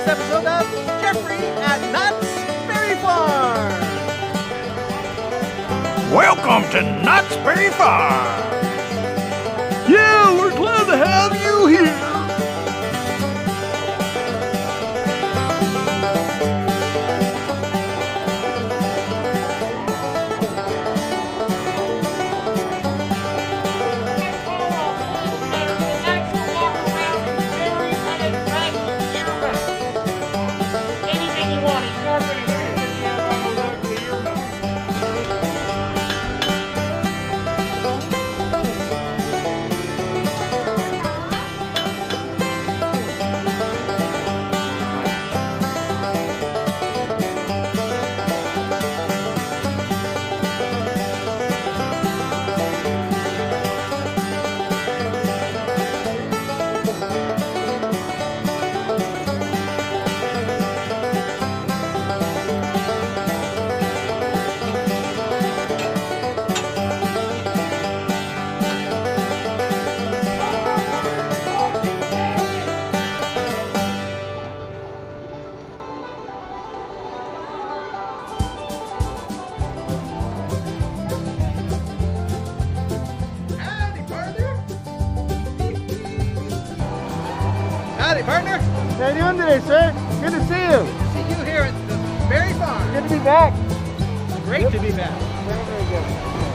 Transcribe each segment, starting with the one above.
this episode of Jeffrey at Knott's Berry Farm. Welcome to Knott's Berry Farm. Yeah, we're glad to have you here. How you doing today, sir? Good to see you. See you here at the Berry Farm. Good to be back. Great to be back. Very, very good.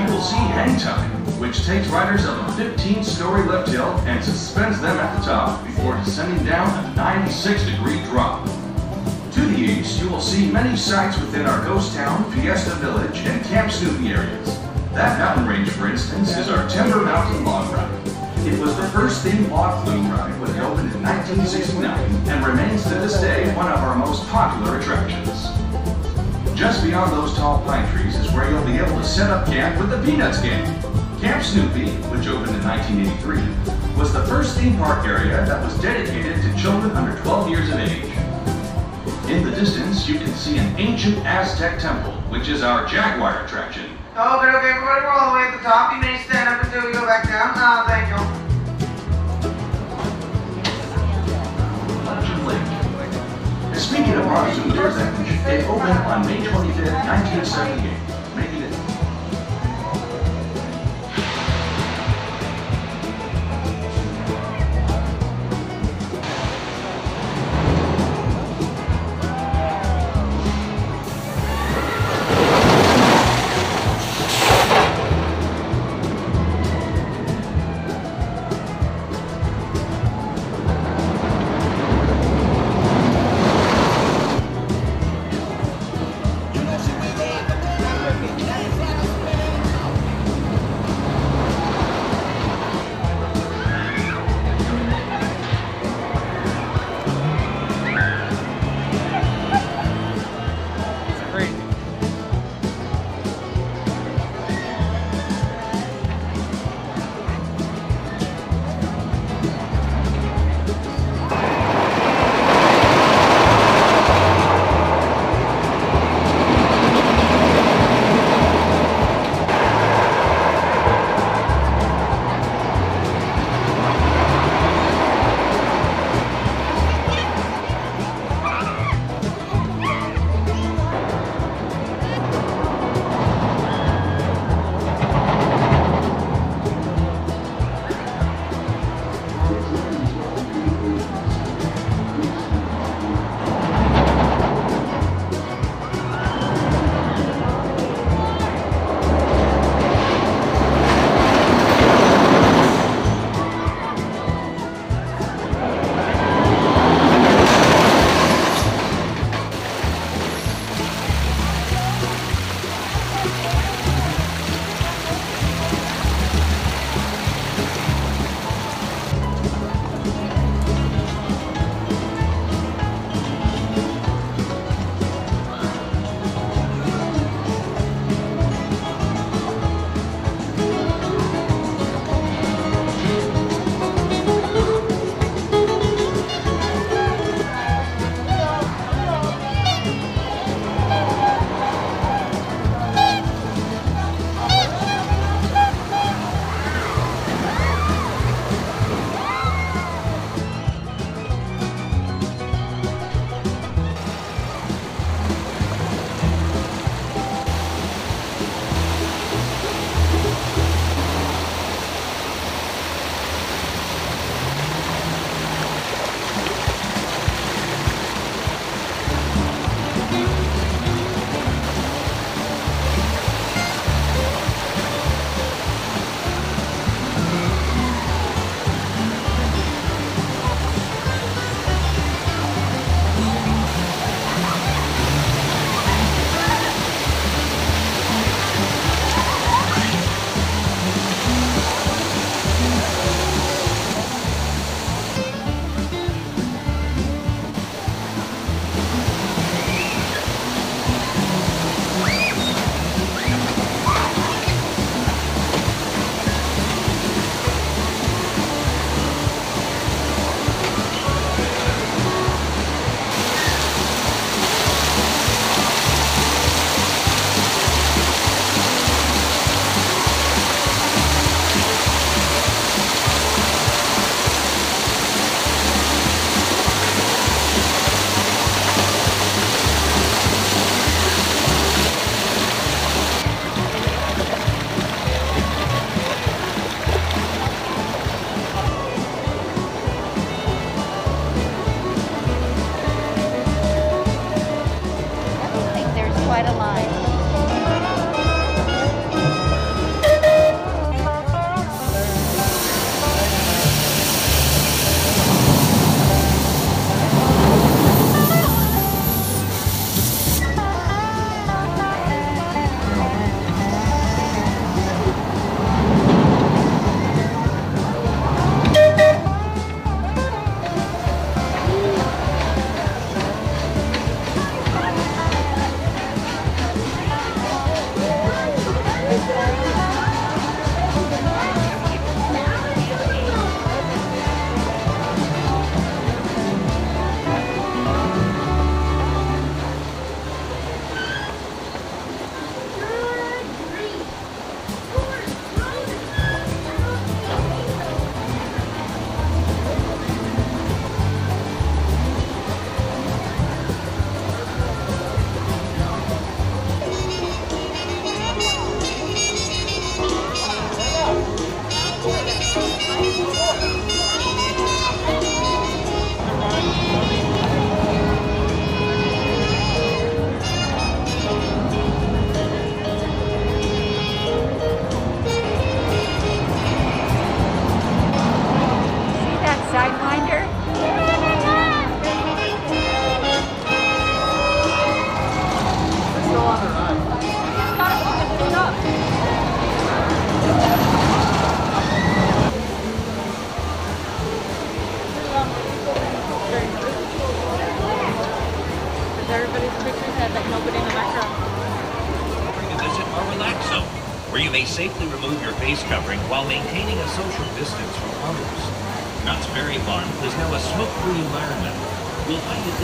You will see Hang Time, which takes riders up a 15-story lift hill and suspends them at the top before descending down a 96-degree drop. To the east, you will see many sights within our ghost town, Fiesta Village, and Camp Snoopy areas. That mountain range, for instance, is our Timber Mountain Log Ride. It was the first themed log flume ride when it opened in 1969 and remains to this day one of our most popular attractions. Just beyond those tall pine trees is where you'll be able to set up camp with the Peanuts Gang. Camp Snoopy, which opened in 1983, was the first theme park area that was dedicated to children under 12 years of age. In the distance, you can see an ancient Aztec temple, which is our Jaguar attraction. Oh, okay, okay, we're all the way at the top. You may stand up until we go back down. Uh, thank you. And speaking of Montezooma's Revenge, it opened on May 25th, 1978, where you may safely remove your face covering while maintaining a social distance from others. Knott's Berry Farm is now a smoke-free environment. We'll find it.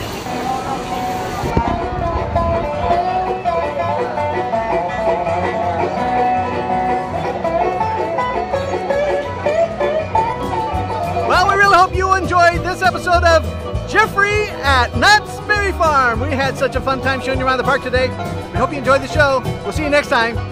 Well, we really hope you enjoyed this episode of Jeffrey at Knott's Berry Farm. We had such a fun time showing you around the park today. We hope you enjoyed the show. We'll see you next time.